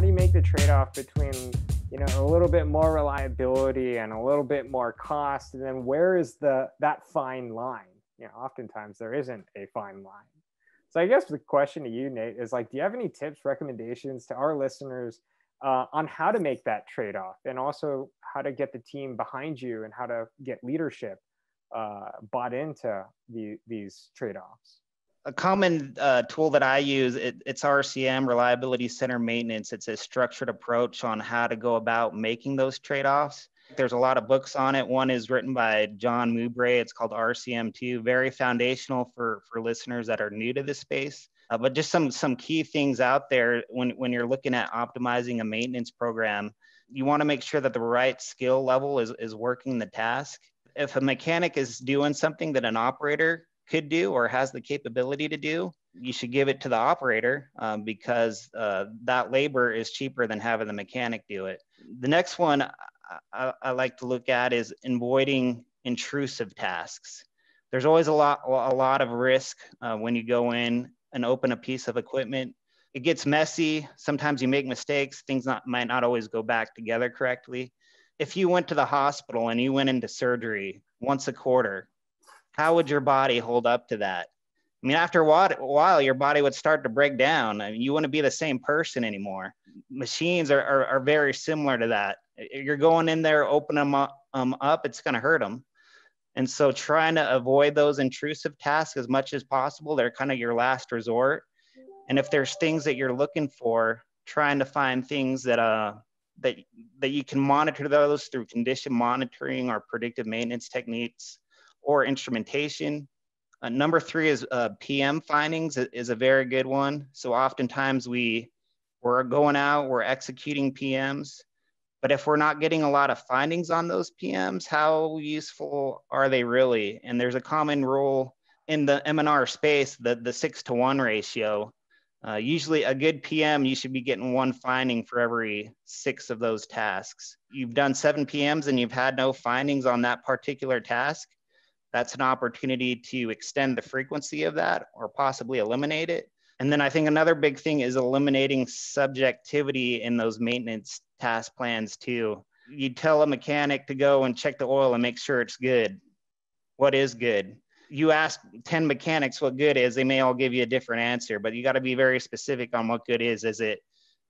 how do you make the trade-off between you know a little bit more reliability and a little bit more cost? And then where is the that fine line? You know oftentimes there isn't a fine line. So i guess the question to you nate is like do you have any tips recommendations to our listeners uh, on how to make that trade-off? And also how to get the team behind you and how to get leadership uh, bought into the, these trade-offs a common uh, tool that I use, it, it's RCM, Reliability Center Maintenance. It's a structured approach on how to go about making those trade-offs. There's a lot of books on it. One is written by John Moubray. It's called RCM2, very foundational for, for listeners that are new to this space. Uh, but just some, some key things out there when, when you're looking at optimizing a maintenance program, you want to make sure that the right skill level is, is working the task. If a mechanic is doing something that an operator could do or has the capability to do, you should give it to the operator um, because uh, that labor is cheaper than having the mechanic do it. The next one I, I like to look at is avoiding intrusive tasks. There's always a lot, a lot of risk uh, when you go in and open a piece of equipment. It gets messy. Sometimes you make mistakes. Things not, might not always go back together correctly. If you went to the hospital and you went into surgery once a quarter, how would your body hold up to that? I mean, after a while, your body would start to break down. I mean, you wouldn't be the same person anymore. Machines are, are, are very similar to that. You're going in there, open them up, um, up it's going to hurt them. And so, trying to avoid those intrusive tasks as much as possible, they're kind of your last resort. And if there's things that you're looking for, trying to find things that uh that that you can monitor those through condition monitoring or predictive maintenance techniques or instrumentation. Uh, number three is uh, PM findings is a very good one. So oftentimes we, we're going out, we're executing PMs, but if we're not getting a lot of findings on those PMs, how useful are they really? And there's a common rule in the M&R space, the, the six to one ratio. Uh, usually a good PM, you should be getting one finding for every six of those tasks. You've done seven PMs and you've had no findings on that particular task that's an opportunity to extend the frequency of that or possibly eliminate it. And then I think another big thing is eliminating subjectivity in those maintenance task plans too. You tell a mechanic to go and check the oil and make sure it's good. What is good? You ask 10 mechanics what good is, they may all give you a different answer, but you got to be very specific on what good is. Is it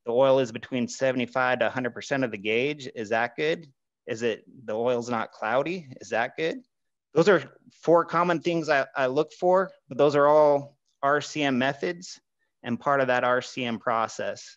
the oil is between 75 to 100% of the gauge? Is that good? Is it the oil's not cloudy? Is that good? Those are four common things I, I look for, but those are all RCM methods and part of that RCM process.